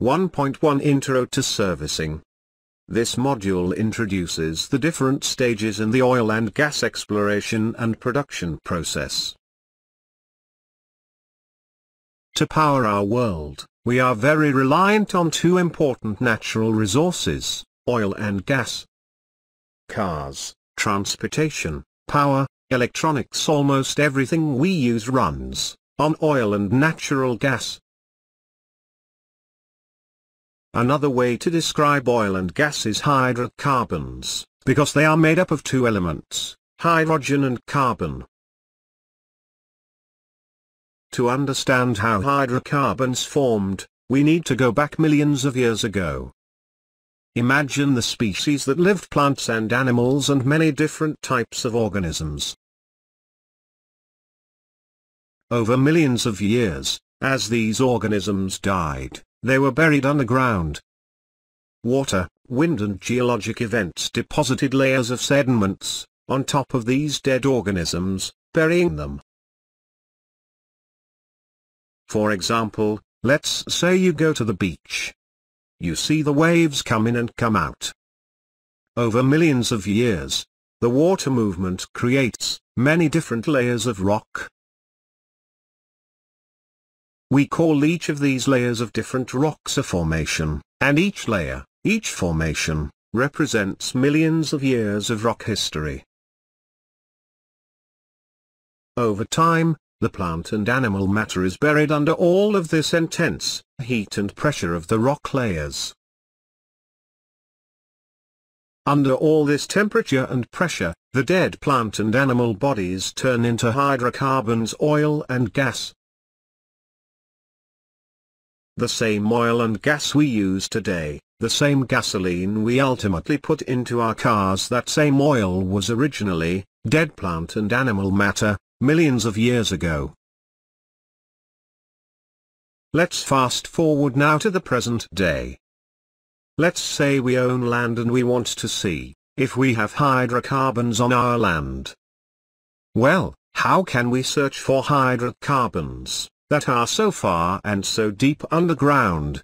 1.1 Intro to Servicing. This module introduces the different stages in the oil and gas exploration and production process. To power our world, we are very reliant on two important natural resources, oil and gas. Cars, transportation, power, electronics almost everything we use runs on oil and natural gas. Another way to describe oil and gas is hydrocarbons, because they are made up of two elements, hydrogen and carbon. To understand how hydrocarbons formed, we need to go back millions of years ago. Imagine the species that lived plants and animals and many different types of organisms. Over millions of years, as these organisms died, they were buried underground. Water, wind and geologic events deposited layers of sediments, on top of these dead organisms, burying them. For example, let's say you go to the beach. You see the waves come in and come out. Over millions of years, the water movement creates many different layers of rock. We call each of these layers of different rocks a formation, and each layer, each formation, represents millions of years of rock history. Over time, the plant and animal matter is buried under all of this intense heat and pressure of the rock layers. Under all this temperature and pressure, the dead plant and animal bodies turn into hydrocarbons oil and gas. The same oil and gas we use today, the same gasoline we ultimately put into our cars that same oil was originally, dead plant and animal matter, millions of years ago. Let's fast forward now to the present day. Let's say we own land and we want to see if we have hydrocarbons on our land. Well, how can we search for hydrocarbons that are so far and so deep underground?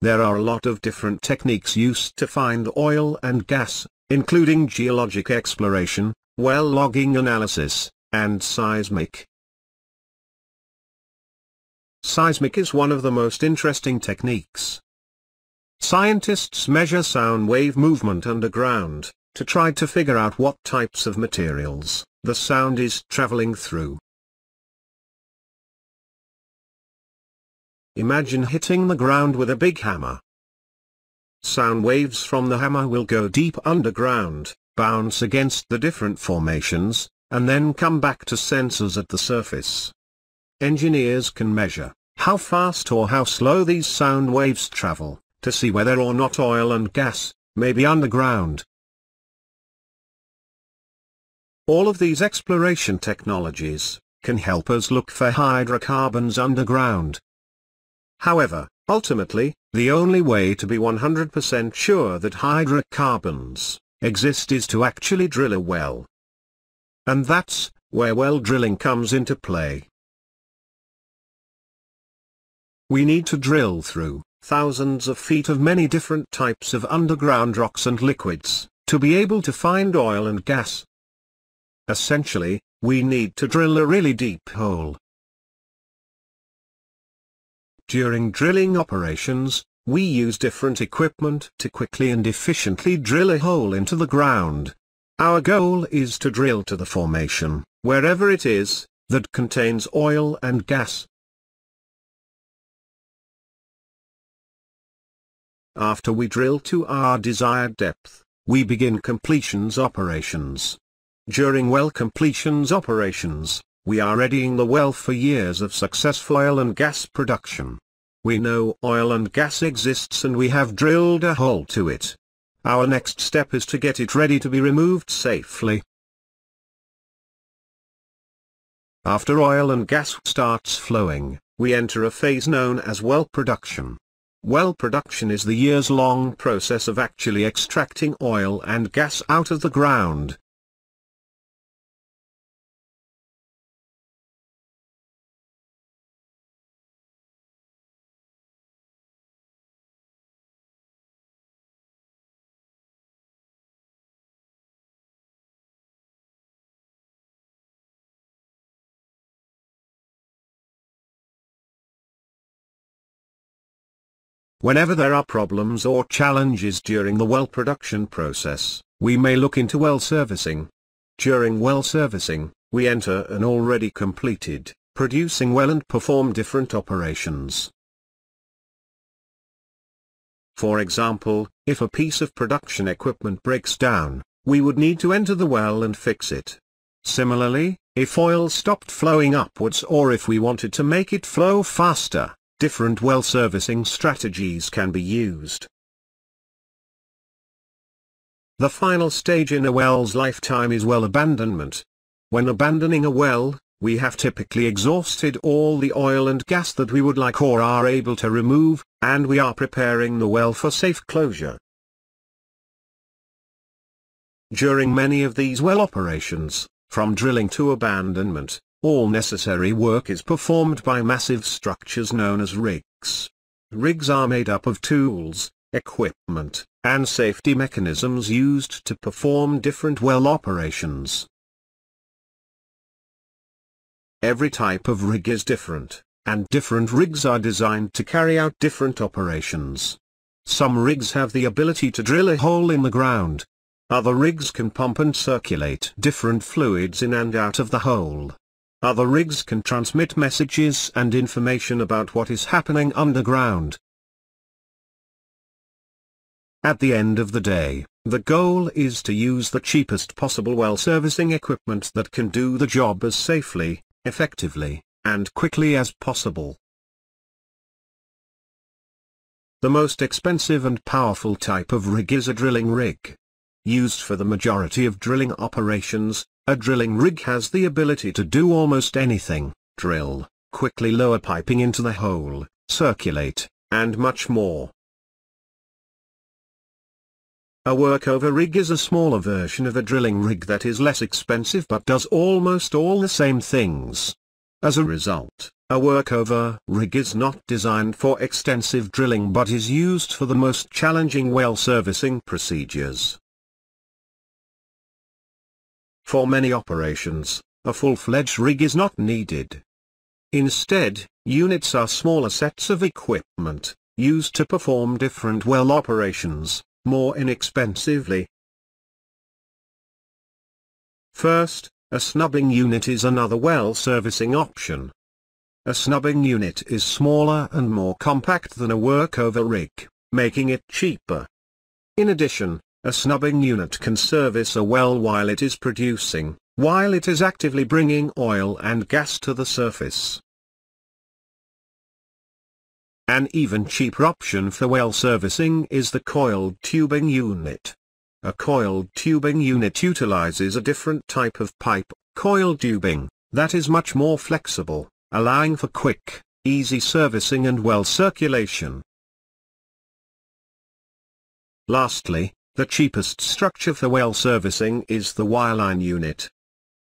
There are a lot of different techniques used to find oil and gas, including geologic exploration, well logging analysis, and seismic. Seismic is one of the most interesting techniques. Scientists measure sound wave movement underground, to try to figure out what types of materials the sound is traveling through. Imagine hitting the ground with a big hammer. Sound waves from the hammer will go deep underground, bounce against the different formations, and then come back to sensors at the surface. Engineers can measure how fast or how slow these sound waves travel, to see whether or not oil and gas may be underground. All of these exploration technologies can help us look for hydrocarbons underground. However, ultimately, the only way to be 100% sure that hydrocarbons exist is to actually drill a well. And that's where well drilling comes into play. We need to drill through thousands of feet of many different types of underground rocks and liquids, to be able to find oil and gas. Essentially, we need to drill a really deep hole. During drilling operations, we use different equipment to quickly and efficiently drill a hole into the ground. Our goal is to drill to the formation, wherever it is, that contains oil and gas. After we drill to our desired depth, we begin completions operations. During well completions operations, we are readying the well for years of successful oil and gas production. We know oil and gas exists and we have drilled a hole to it. Our next step is to get it ready to be removed safely. After oil and gas starts flowing, we enter a phase known as well production. Well production is the years-long process of actually extracting oil and gas out of the ground, Whenever there are problems or challenges during the well production process, we may look into well servicing. During well servicing, we enter an already completed, producing well and perform different operations. For example, if a piece of production equipment breaks down, we would need to enter the well and fix it. Similarly, if oil stopped flowing upwards or if we wanted to make it flow faster, different well servicing strategies can be used. The final stage in a well's lifetime is well abandonment. When abandoning a well, we have typically exhausted all the oil and gas that we would like or are able to remove, and we are preparing the well for safe closure. During many of these well operations, from drilling to abandonment, all necessary work is performed by massive structures known as rigs. Rigs are made up of tools, equipment, and safety mechanisms used to perform different well operations. Every type of rig is different, and different rigs are designed to carry out different operations. Some rigs have the ability to drill a hole in the ground. Other rigs can pump and circulate different fluids in and out of the hole. Other rigs can transmit messages and information about what is happening underground. At the end of the day, the goal is to use the cheapest possible well servicing equipment that can do the job as safely, effectively, and quickly as possible. The most expensive and powerful type of rig is a drilling rig. Used for the majority of drilling operations, a drilling rig has the ability to do almost anything, drill, quickly lower piping into the hole, circulate, and much more. A workover rig is a smaller version of a drilling rig that is less expensive but does almost all the same things. As a result, a workover rig is not designed for extensive drilling but is used for the most challenging well servicing procedures. For many operations, a full-fledged rig is not needed. Instead, units are smaller sets of equipment, used to perform different well operations, more inexpensively. First, a snubbing unit is another well servicing option. A snubbing unit is smaller and more compact than a workover rig, making it cheaper. In addition, a snubbing unit can service a well while it is producing, while it is actively bringing oil and gas to the surface. An even cheaper option for well servicing is the coiled tubing unit. A coiled tubing unit utilizes a different type of pipe, coiled tubing, that is much more flexible, allowing for quick, easy servicing and well circulation. Lastly, the cheapest structure for well servicing is the wireline unit.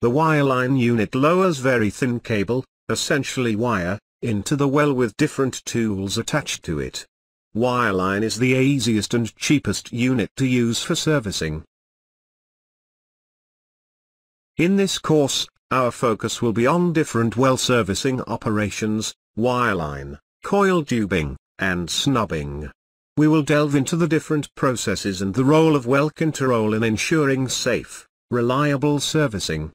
The wireline unit lowers very thin cable, essentially wire, into the well with different tools attached to it. Wireline is the easiest and cheapest unit to use for servicing. In this course, our focus will be on different well servicing operations, wireline, coil tubing, and snubbing. We will delve into the different processes and the role of well control in ensuring safe, reliable servicing.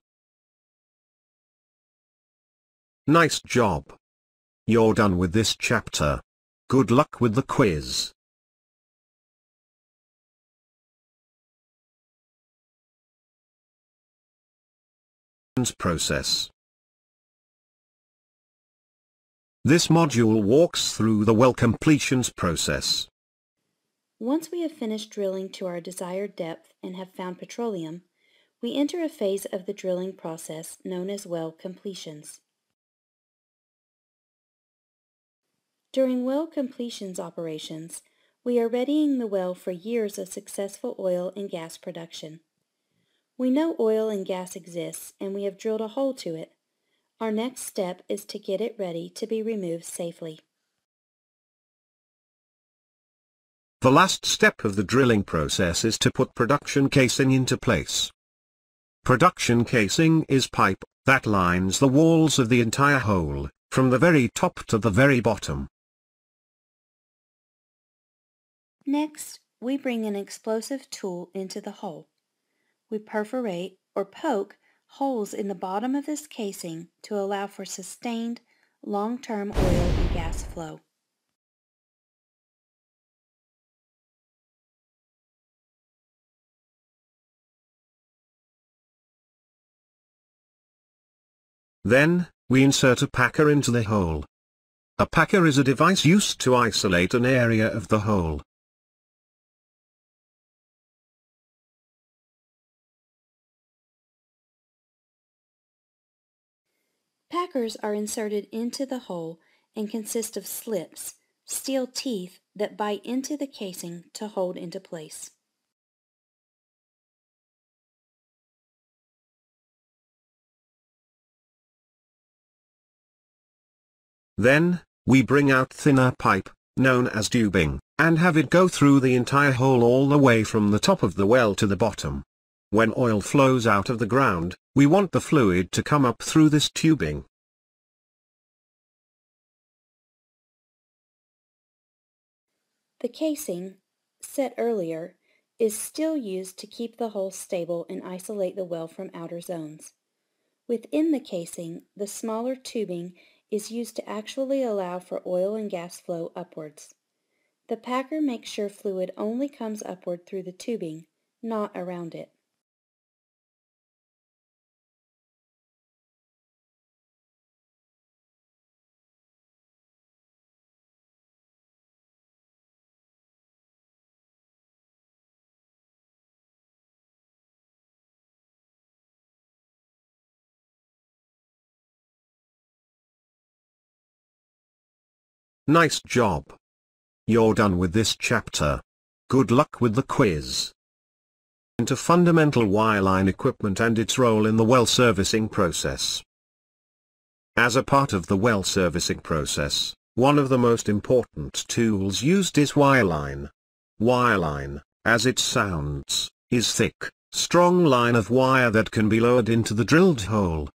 Nice job! You're done with this chapter. Good luck with the quiz. Process This module walks through the well completions process. Once we have finished drilling to our desired depth and have found petroleum, we enter a phase of the drilling process known as well completions. During well completions operations, we are readying the well for years of successful oil and gas production. We know oil and gas exists and we have drilled a hole to it. Our next step is to get it ready to be removed safely. The last step of the drilling process is to put production casing into place. Production casing is pipe that lines the walls of the entire hole, from the very top to the very bottom. Next, we bring an explosive tool into the hole. We perforate or poke holes in the bottom of this casing to allow for sustained, long-term oil and gas flow. Then, we insert a packer into the hole. A packer is a device used to isolate an area of the hole. Packers are inserted into the hole and consist of slips, steel teeth that bite into the casing to hold into place. Then, we bring out thinner pipe, known as tubing, and have it go through the entire hole all the way from the top of the well to the bottom. When oil flows out of the ground, we want the fluid to come up through this tubing. The casing, set earlier, is still used to keep the hole stable and isolate the well from outer zones. Within the casing, the smaller tubing is used to actually allow for oil and gas flow upwards. The packer makes sure fluid only comes upward through the tubing, not around it. Nice job. You're done with this chapter. Good luck with the quiz. Into fundamental wireline equipment and its role in the well servicing process. As a part of the well servicing process, one of the most important tools used is wireline. Wireline, as it sounds, is thick, strong line of wire that can be lowered into the drilled hole.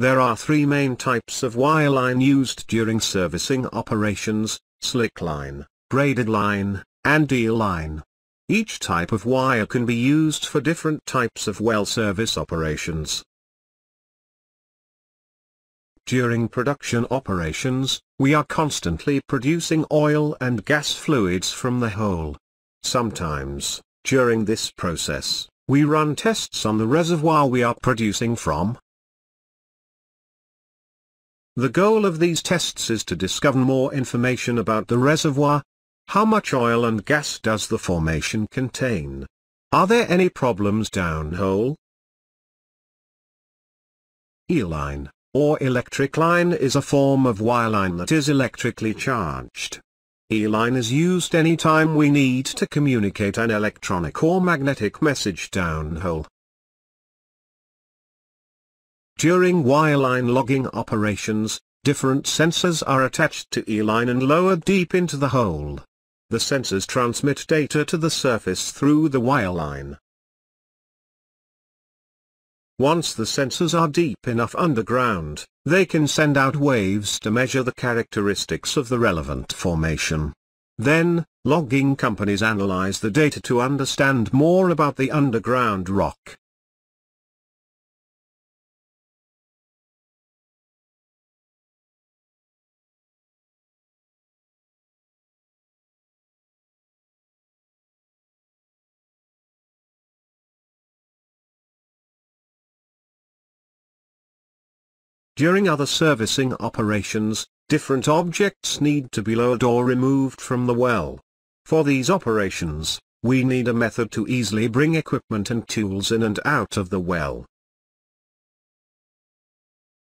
There are three main types of wireline used during servicing operations, slick line, braided line, and E-line. Each type of wire can be used for different types of well service operations. During production operations, we are constantly producing oil and gas fluids from the hole. Sometimes, during this process, we run tests on the reservoir we are producing from, the goal of these tests is to discover more information about the reservoir. How much oil and gas does the formation contain? Are there any problems downhole? E-line, or electric line is a form of wireline that is electrically charged. E-line is used anytime we need to communicate an electronic or magnetic message downhole. During wireline logging operations, different sensors are attached to E-line and lowered deep into the hole. The sensors transmit data to the surface through the wireline. Once the sensors are deep enough underground, they can send out waves to measure the characteristics of the relevant formation. Then, logging companies analyze the data to understand more about the underground rock. During other servicing operations, different objects need to be lowered or removed from the well. For these operations, we need a method to easily bring equipment and tools in and out of the well.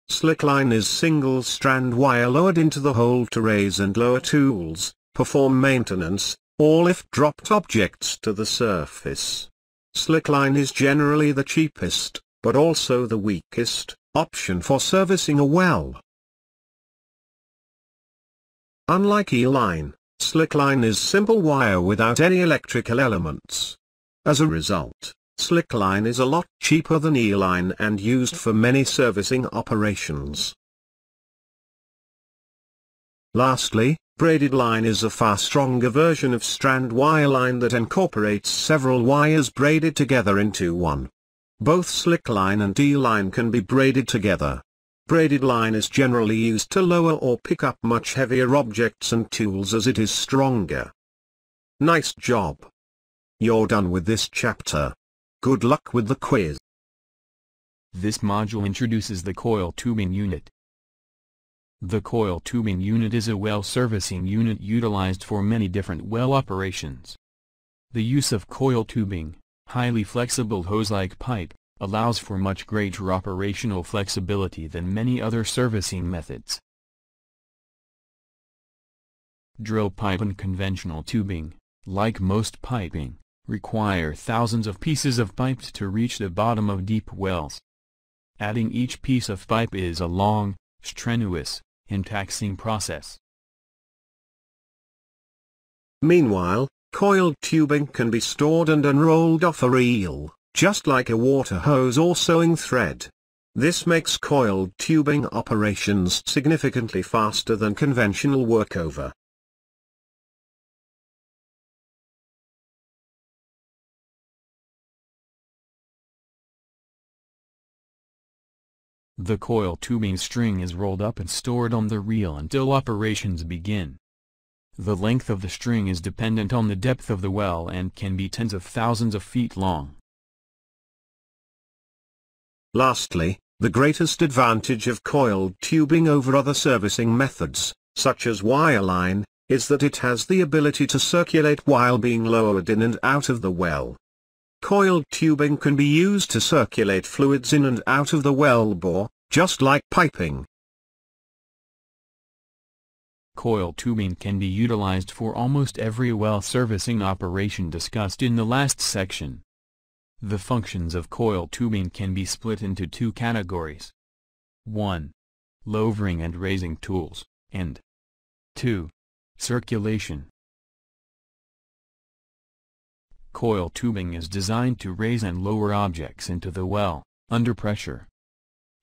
Slickline is single-strand wire lowered into the hole to raise and lower tools, perform maintenance, or lift dropped objects to the surface. Slickline is generally the cheapest, but also the weakest, option for servicing a well. Unlike E-line, slickline is simple wire without any electrical elements. As a result, slickline is a lot cheaper than E-line and used for many servicing operations. Lastly, braided line is a far stronger version of strand wire line that incorporates several wires braided together into one. Both slick line and E-line can be braided together. Braided line is generally used to lower or pick up much heavier objects and tools as it is stronger. Nice job! You're done with this chapter. Good luck with the quiz. This module introduces the coil tubing unit. The coil tubing unit is a well servicing unit utilized for many different well operations. The use of coil tubing, highly flexible hose-like pipe, allows for much greater operational flexibility than many other servicing methods. Drill pipe and conventional tubing, like most piping, require thousands of pieces of pipes to reach the bottom of deep wells. Adding each piece of pipe is a long, strenuous, and taxing process. Meanwhile, coiled tubing can be stored and unrolled off a reel, just like a water hose or sewing thread. This makes coiled tubing operations significantly faster than conventional workover. The coil tubing string is rolled up and stored on the reel until operations begin. The length of the string is dependent on the depth of the well and can be tens of thousands of feet long. Lastly, the greatest advantage of coiled tubing over other servicing methods, such as wireline, is that it has the ability to circulate while being lowered in and out of the well. Coiled tubing can be used to circulate fluids in and out of the well bore, just like piping. Coil tubing can be utilized for almost every well servicing operation discussed in the last section. The functions of coil tubing can be split into two categories. 1. Lowering and raising tools, and 2. Circulation. Coil tubing is designed to raise and lower objects into the well, under pressure.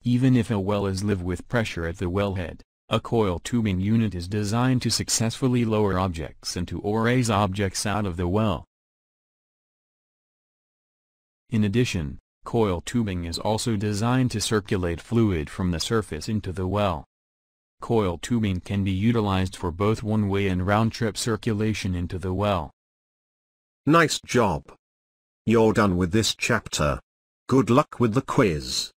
Even if a well is live with pressure at the wellhead, a coil tubing unit is designed to successfully lower objects into or raise objects out of the well. In addition, coil tubing is also designed to circulate fluid from the surface into the well. Coil tubing can be utilized for both one-way and round-trip circulation into the well. Nice job. You're done with this chapter. Good luck with the quiz.